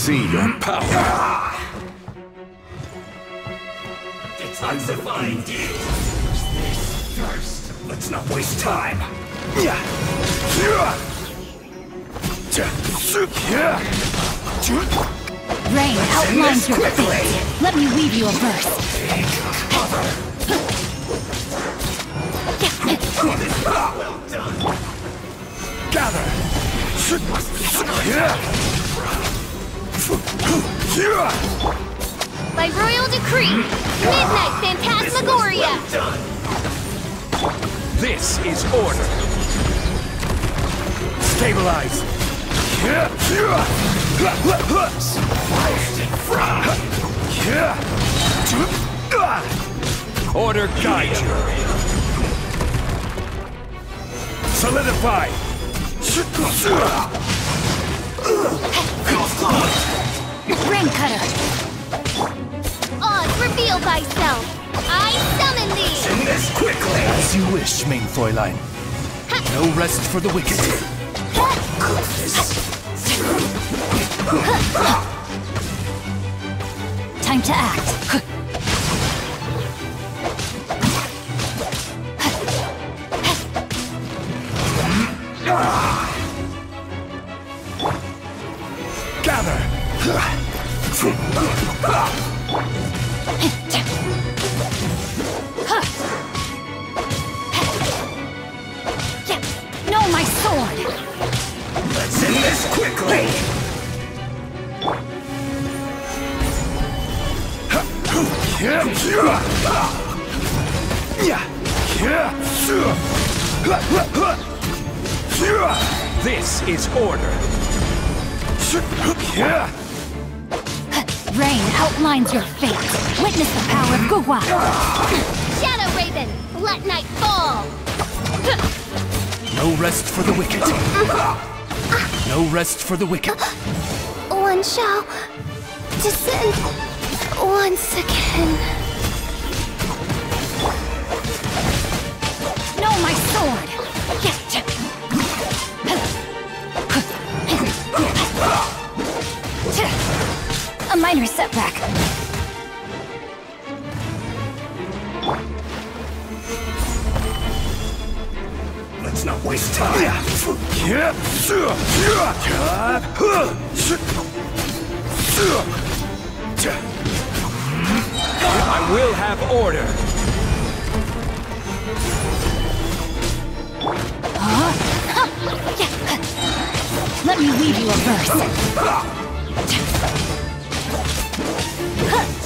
I see your power. It's undefined deal. This first. Let's not waste time. Rain outlines your fate. Let me weave you a verse. Cover. Well done. Gather! By royal decree, Midnight Phantasmagoria! This is order. Stabilize. Order guide you. Solidify. Rain cutter. Oz, reveal thyself! I summon thee! End this quickly. As you wish, main Fräulein. No rest for the wicked. Time to act. Gather! No, my sword! Let's end this quickly. This is order. Rain outlines your fate. Witness the power of Guhua. Shadow Raven, let night fall! No rest for the wicked. No rest for the wicked. One shall descend once again. No, my sword! Minor setback. Let's not waste time. I will have order. Let me weave you a verse. Let's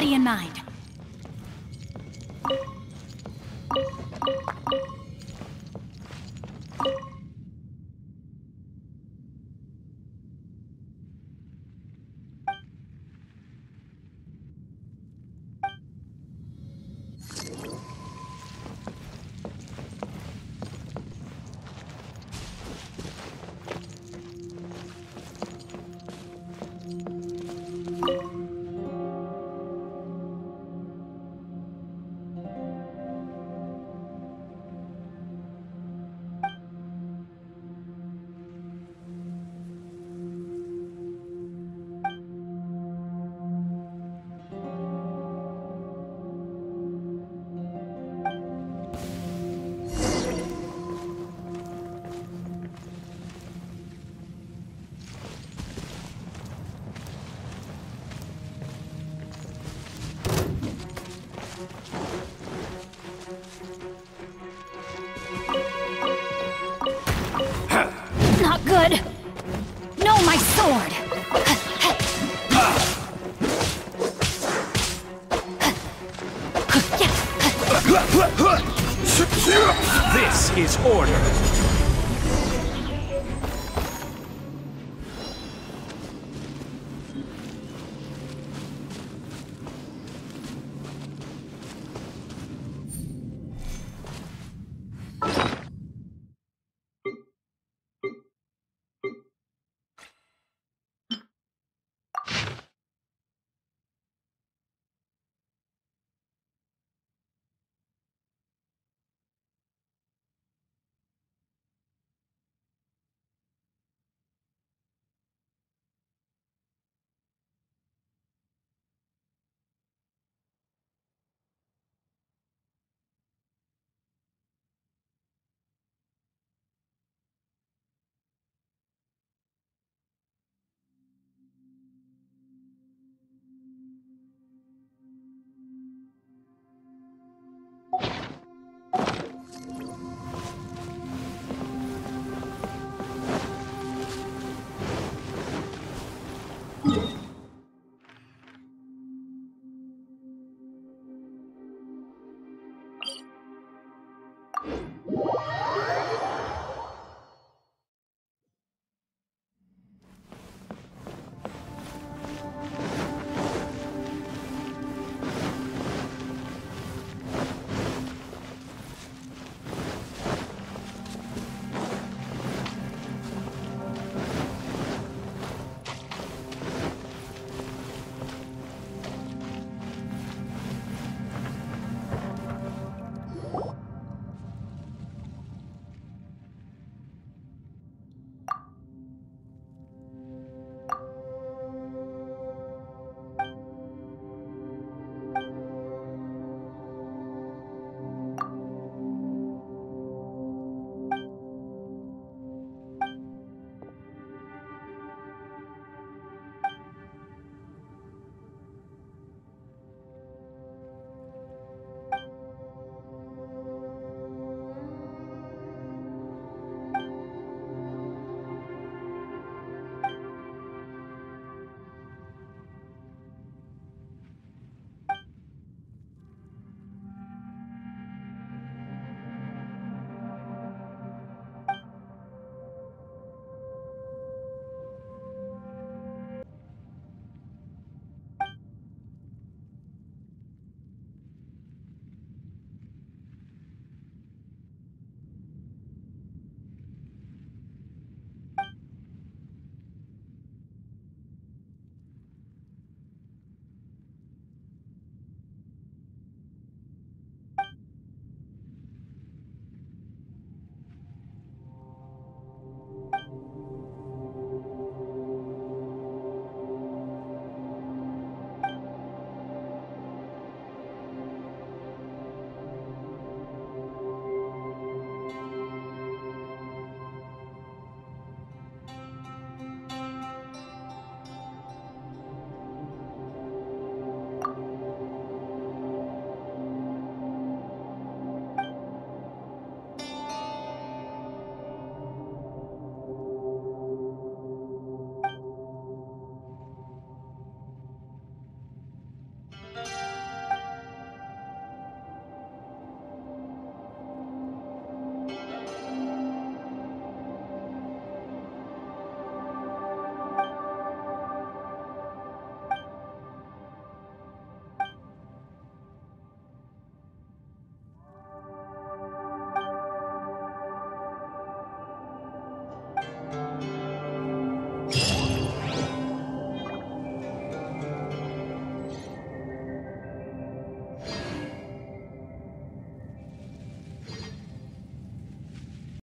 Body and mind. This is order.